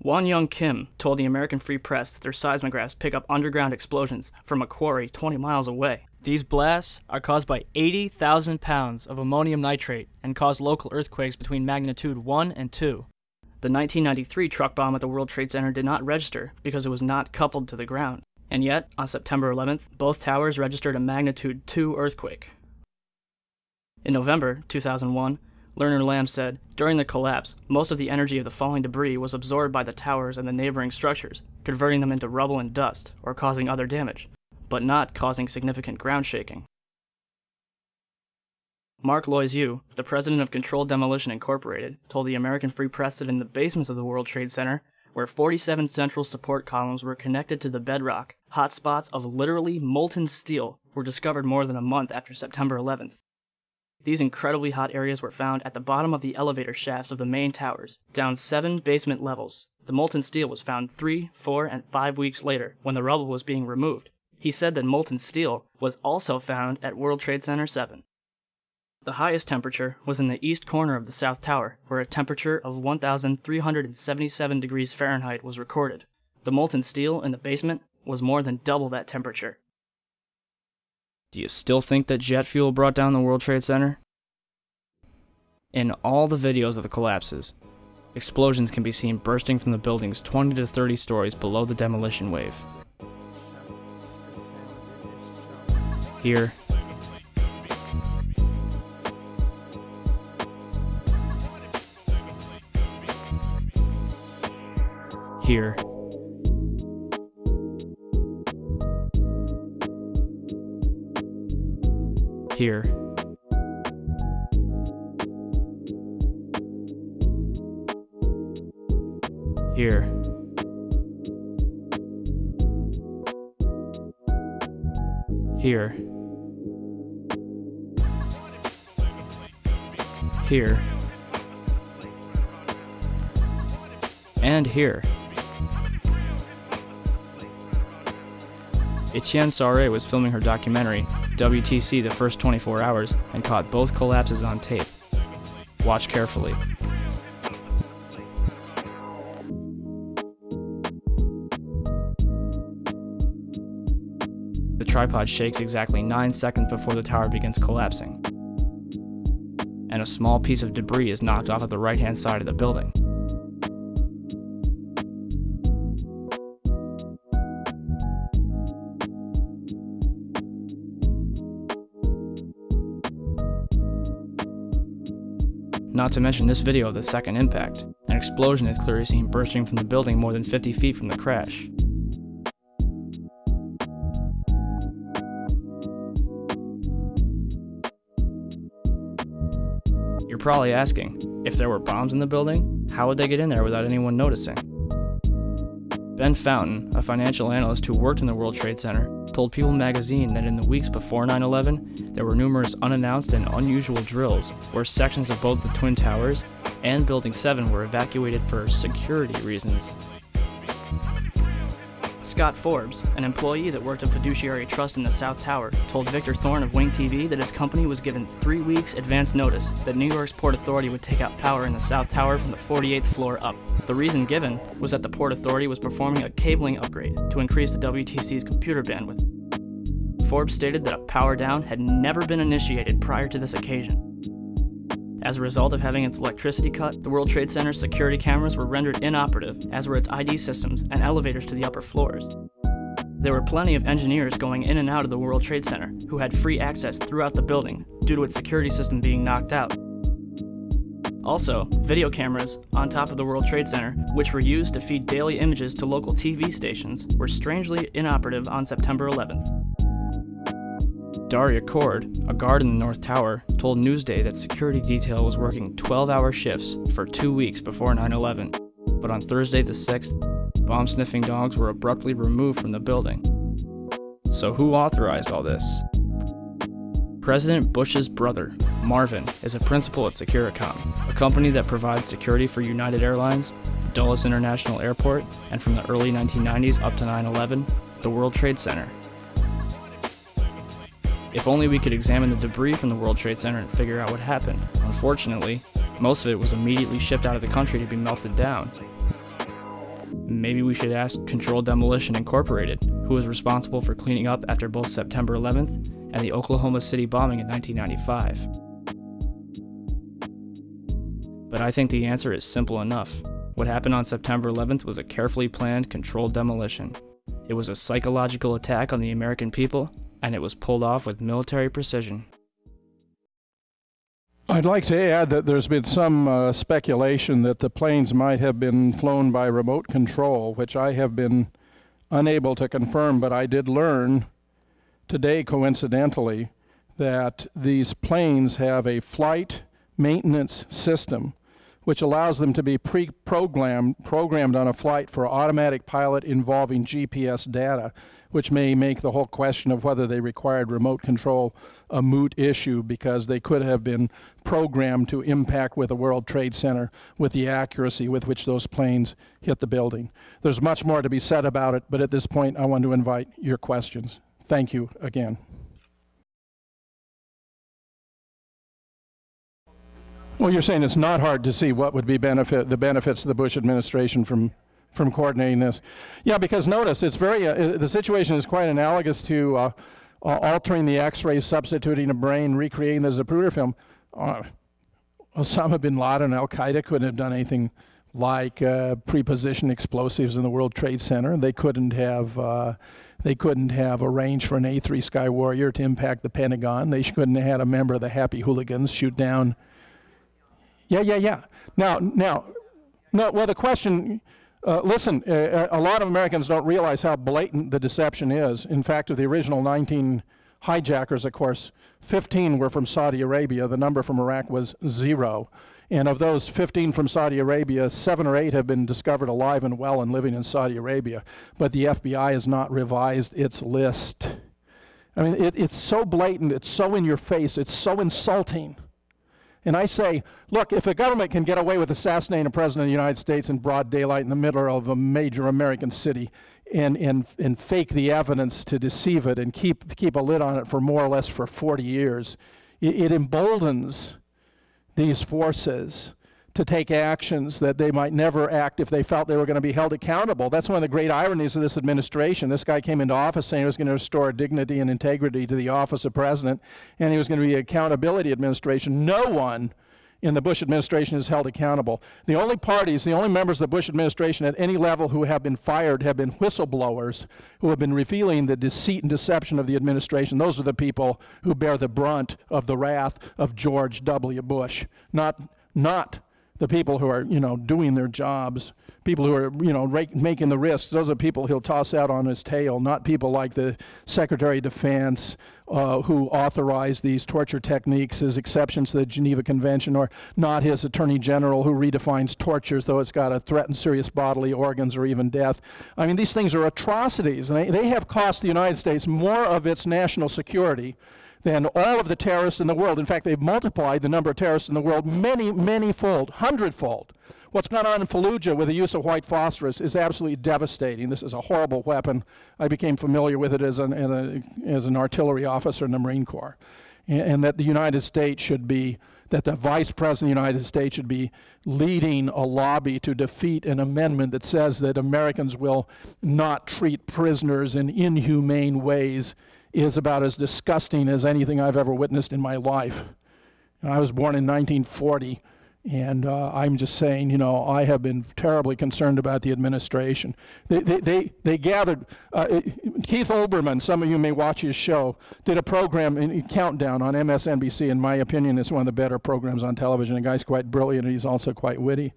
Won Young Kim told the American Free Press that their seismographs pick up underground explosions from a quarry 20 miles away. These blasts are caused by 80,000 pounds of ammonium nitrate and cause local earthquakes between magnitude 1 and 2. The 1993 truck bomb at the World Trade Center did not register because it was not coupled to the ground. And yet, on September 11th, both towers registered a magnitude 2 earthquake. In November 2001, Lerner-Lam said, During the collapse, most of the energy of the falling debris was absorbed by the towers and the neighboring structures, converting them into rubble and dust, or causing other damage, but not causing significant ground shaking. Mark Loizeaux, the president of Controlled Demolition Incorporated, told the American Free Press that in the basements of the World Trade Center, where 47 central support columns were connected to the bedrock, hot spots of literally molten steel were discovered more than a month after September 11th. These incredibly hot areas were found at the bottom of the elevator shafts of the main towers, down seven basement levels. The molten steel was found three, four, and five weeks later when the rubble was being removed. He said that molten steel was also found at World Trade Center 7. The highest temperature was in the east corner of the South Tower, where a temperature of 1,377 degrees Fahrenheit was recorded. The molten steel in the basement was more than double that temperature. Do you still think that jet fuel brought down the World Trade Center? In all the videos of the collapses, explosions can be seen bursting from the buildings 20 to 30 stories below the demolition wave. Here, here, here. Here. Here. Here. And here. Etienne Sauret was filming her documentary, WTC The First 24 Hours, and caught both collapses on tape. Watch carefully. The tripod shakes exactly 9 seconds before the tower begins collapsing, and a small piece of debris is knocked off of the right hand side of the building. Not to mention this video of the second impact. An explosion is clearly seen bursting from the building more than 50 feet from the crash. You're probably asking, if there were bombs in the building, how would they get in there without anyone noticing? Ben Fountain, a financial analyst who worked in the World Trade Center, told People magazine that in the weeks before 9 11, there were numerous unannounced and unusual drills where sections of both the Twin Towers and Building 7 were evacuated for security reasons. Scott Forbes, an employee that worked a fiduciary trust in the South Tower, told Victor Thorn of Wing TV that his company was given three weeks advance notice that New York's Port Authority would take out power in the South Tower from the 48th floor up. The reason given was that the Port Authority was performing a cabling upgrade to increase the WTC's computer bandwidth. Forbes stated that a power down had never been initiated prior to this occasion. As a result of having its electricity cut, the World Trade Center's security cameras were rendered inoperative, as were its ID systems and elevators to the upper floors. There were plenty of engineers going in and out of the World Trade Center who had free access throughout the building due to its security system being knocked out. Also, video cameras on top of the World Trade Center, which were used to feed daily images to local TV stations, were strangely inoperative on September 11th. Daria Coard, a guard in the North Tower, told Newsday that security detail was working 12 hour shifts for two weeks before 9 11. But on Thursday the 6th, bomb sniffing dogs were abruptly removed from the building. So, who authorized all this? President Bush's brother, Marvin, is a principal at Securacom, a company that provides security for United Airlines, Dulles International Airport, and from the early 1990s up to 9 11, the World Trade Center. If only we could examine the debris from the World Trade Center and figure out what happened. Unfortunately, most of it was immediately shipped out of the country to be melted down. Maybe we should ask Controlled Demolition Incorporated, who was responsible for cleaning up after both September 11th and the Oklahoma City bombing in 1995. But I think the answer is simple enough. What happened on September 11th was a carefully planned, controlled demolition. It was a psychological attack on the American people and it was pulled off with military precision. I'd like to add that there's been some uh, speculation that the planes might have been flown by remote control, which I have been unable to confirm, but I did learn today, coincidentally, that these planes have a flight maintenance system which allows them to be pre-programmed programmed on a flight for automatic pilot involving GPS data which may make the whole question of whether they required remote control a moot issue because they could have been programmed to impact with the World Trade Center with the accuracy with which those planes hit the building. There's much more to be said about it, but at this point I want to invite your questions. Thank you again. Well, you're saying it's not hard to see what would be benefit the benefits of the Bush administration from from coordinating this. Yeah, because notice it's very uh, the situation is quite analogous to uh, altering the X-rays, substituting a brain, recreating the Zapruder film. Uh, Osama bin Laden, Al Qaeda couldn't have done anything like uh, preposition explosives in the World Trade Center. They couldn't have. Uh, they couldn't have arranged for an A3 Sky Warrior to impact the Pentagon. They couldn't have had a member of the Happy Hooligans shoot down. Yeah, yeah, yeah. Now, now, no. Well, the question uh, listen, uh, uh, a lot of Americans don't realize how blatant the deception is. In fact, of the original 19 hijackers, of course, 15 were from Saudi Arabia. The number from Iraq was zero. And of those 15 from Saudi Arabia, seven or eight have been discovered alive and well and living in Saudi Arabia. But the FBI has not revised its list. I mean, it, it's so blatant, it's so in your face, it's so insulting. And I say, look, if a government can get away with assassinating a president of the United States in broad daylight in the middle of a major American city and, and, and fake the evidence to deceive it and keep, keep a lid on it for more or less for 40 years, it, it emboldens these forces to take actions that they might never act if they felt they were going to be held accountable. That's one of the great ironies of this administration. This guy came into office saying he was going to restore dignity and integrity to the office of president, and he was going to be an accountability administration. No one in the Bush administration is held accountable. The only parties, the only members of the Bush administration at any level who have been fired have been whistleblowers who have been revealing the deceit and deception of the administration. Those are the people who bear the brunt of the wrath of George W. Bush, not, not the people who are, you know, doing their jobs, people who are, you know, making the risks. Those are people he'll toss out on his tail, not people like the Secretary of Defense uh, who authorized these torture techniques as exceptions to the Geneva Convention, or not his Attorney General who redefines torture as though it's got to threaten serious bodily organs or even death. I mean, these things are atrocities, and they, they have cost the United States more of its national security than all of the terrorists in the world. In fact, they've multiplied the number of terrorists in the world many, many fold, hundredfold. What's gone on in Fallujah with the use of white phosphorus is absolutely devastating. This is a horrible weapon. I became familiar with it as an, a, as an artillery officer in the Marine Corps. And, and that the United States should be, that the Vice President of the United States should be leading a lobby to defeat an amendment that says that Americans will not treat prisoners in inhumane ways is about as disgusting as anything I've ever witnessed in my life. I was born in 1940, and uh, I'm just saying, you know, I have been terribly concerned about the administration. They, they, they, they gathered, uh, Keith Olbermann, some of you may watch his show, did a program, in, Countdown, on MSNBC. In my opinion, it's one of the better programs on television. The guy's quite brilliant, and he's also quite witty,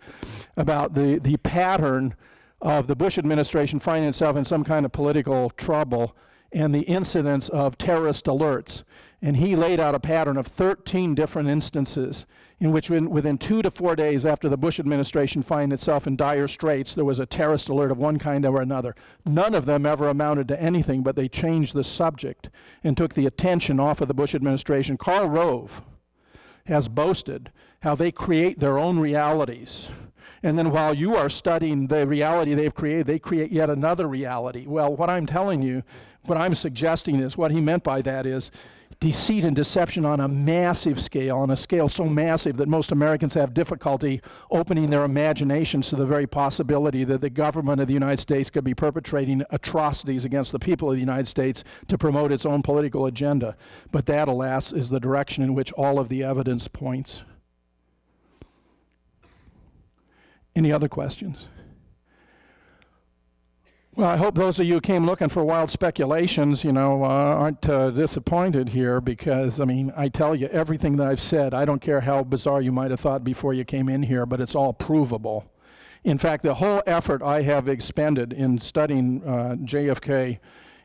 about the, the pattern of the Bush administration finding itself in some kind of political trouble and the incidence of terrorist alerts. And he laid out a pattern of 13 different instances in which within two to four days after the Bush administration found itself in dire straits, there was a terrorist alert of one kind or another. None of them ever amounted to anything, but they changed the subject and took the attention off of the Bush administration. Karl Rove has boasted how they create their own realities and then while you are studying the reality they've created, they create yet another reality. Well, what I'm telling you, what I'm suggesting is what he meant by that is deceit and deception on a massive scale, on a scale so massive that most Americans have difficulty opening their imaginations to the very possibility that the government of the United States could be perpetrating atrocities against the people of the United States to promote its own political agenda. But that, alas, is the direction in which all of the evidence points. Any other questions? Well, I hope those of you who came looking for wild speculations, you know, uh, aren't uh, disappointed here because, I mean, I tell you, everything that I've said, I don't care how bizarre you might have thought before you came in here, but it's all provable. In fact, the whole effort I have expended in studying uh, JFK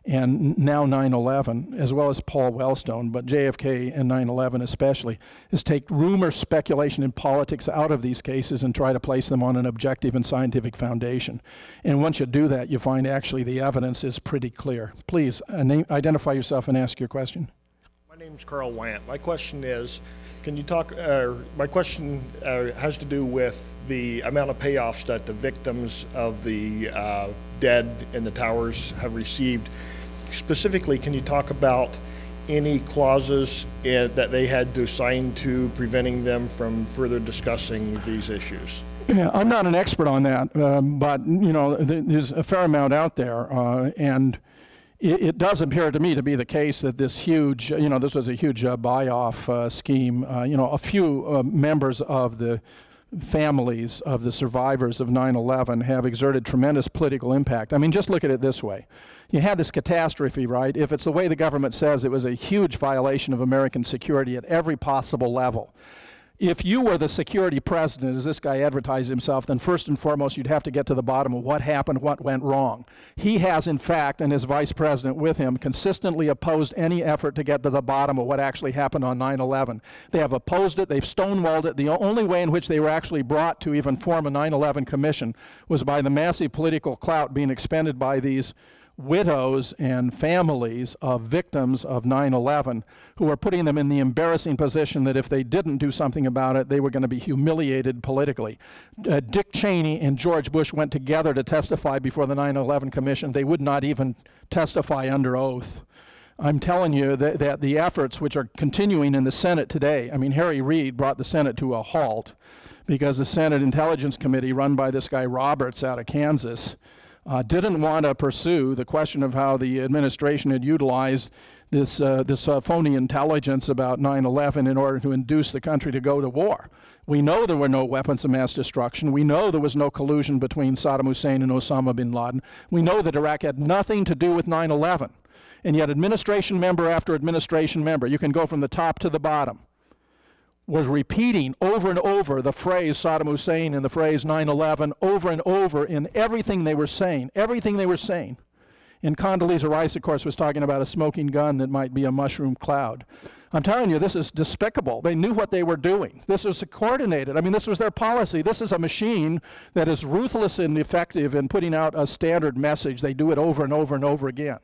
and now 9/11, as well as Paul Wellstone, but JFK and 9/11 especially, is take rumor, speculation, and politics out of these cases and try to place them on an objective and scientific foundation. And once you do that, you find actually the evidence is pretty clear. Please uh, name, identify yourself and ask your question. My name is Carl Want. My question is, can you talk? Uh, my question uh, has to do with the amount of payoffs that the victims of the uh, dead in the towers have received specifically, can you talk about any clauses uh, that they had to sign to preventing them from further discussing these issues? Yeah, I'm not an expert on that, um, but you know, th- there's a fair amount out there, uh, and it, it, does appear to me to be the case that this huge, you know, this was a huge uh, buy-off uh, scheme. Uh, you know, a few members of the families of the survivors of 9/11 have exerted tremendous political impact. I mean, just look at it this way you had this catastrophe, right? If it's the way the government says, it was a huge violation of American security at every possible level. If you were the security president, as this guy advertised himself, then first and foremost, you'd have to get to the bottom of what happened, what went wrong. He has, in fact, and his vice president with him, consistently opposed any effort to get to the bottom of what actually happened on 9 11. They have opposed it, they've stonewalled it. The only way in which they were actually brought to even form a 9 11 commission was by the massive political clout being expended by these widows and families of victims of 9 11 who were putting them in the embarrassing position that if they didn't do something about it, they were going to be humiliated politically. Uh, Dick Cheney and George Bush went together to testify before the 9 11 Commission. They would not even testify under oath. I'm telling you that, that the efforts which are continuing in the Senate today, I mean, Harry Reid brought the Senate to a halt because the Senate Intelligence Committee, run by this guy Roberts out of Kansas, uh, didn't want to pursue the question of how the administration had utilized this, uh, this uh, phony intelligence about 9 11 in order to induce the country to go to war. We know there were no weapons of mass destruction. We know there was no collusion between Saddam Hussein and Osama bin Laden. We know that Iraq had nothing to do with 9 11. And yet, administration member after administration member, you can go from the top to the bottom, was repeating over and over the phrase Saddam Hussein and the phrase 9 11 over and over in everything they were saying, everything they were saying. And Condoleezza Rice, of course, was talking about a smoking gun that might be a mushroom cloud. I'm telling you, this is despicable. They knew what they were doing. This was coordinated. I mean, this was their policy. This is a machine that is ruthless and effective in putting out a standard message. They do it over and over and over again.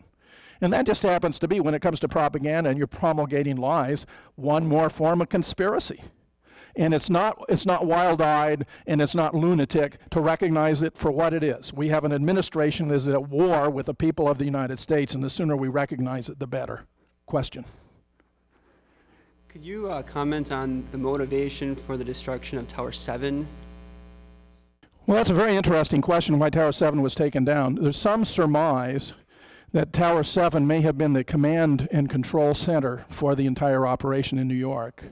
And that just happens to be, when it comes to propaganda and you're promulgating lies, one more form of conspiracy. And it's not, it's not wild eyed and it's not lunatic to recognize it for what it is. We have an administration that is at war with the people of the United States, and the sooner we recognize it, the better. Question. Could you uh, comment on the motivation for the destruction of Tower 7? Well, that's a very interesting question why Tower 7 was taken down. There's some surmise that Tower 7 may have been the command and control center for the entire operation in New York.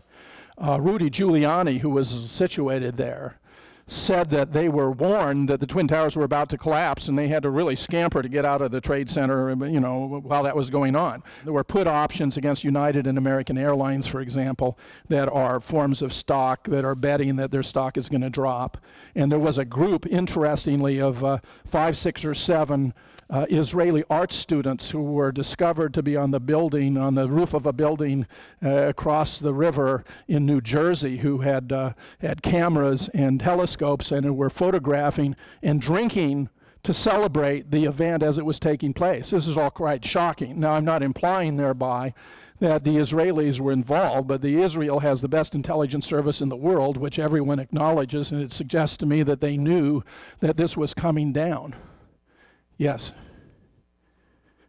Uh, Rudy Giuliani, who was situated there, said that they were warned that the Twin Towers were about to collapse and they had to really scamper to get out of the Trade Center, you know, while that was going on. There were put options against United and American Airlines, for example, that are forms of stock that are betting that their stock is going to drop. And there was a group, interestingly, of uh, five, six, or seven uh, Israeli art students who were discovered to be on the building, on the roof of a building uh, across the river in New Jersey, who had, uh, had cameras and telescopes and who were photographing and drinking to celebrate the event as it was taking place. This is all quite shocking. Now, I'm not implying thereby that the Israelis were involved, but the Israel has the best intelligence service in the world, which everyone acknowledges, and it suggests to me that they knew that this was coming down. Yes.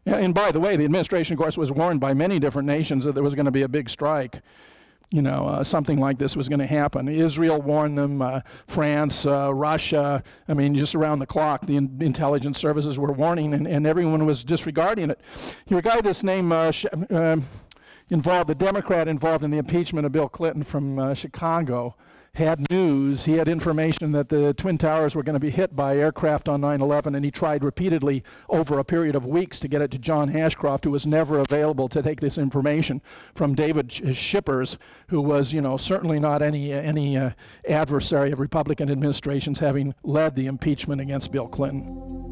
And by the way, the administration, of course, was warned by many different nations that there was going to be a big strike. You know, uh, something like this was going to happen. Israel warned them, uh, France, uh, Russia. I mean, just around the clock, the in- intelligence services were warning, and, and everyone was disregarding it. A guy this name uh, um, involved, the Democrat involved in the impeachment of Bill Clinton from uh, Chicago had news, he had information that the Twin Towers were going to be hit by aircraft on 9 11, and he tried repeatedly over a period of weeks to get it to John Ashcroft, who was never available to take this information from David Schippers, who was, you know, certainly not any, any uh, adversary of Republican administrations, having led the impeachment against Bill Clinton.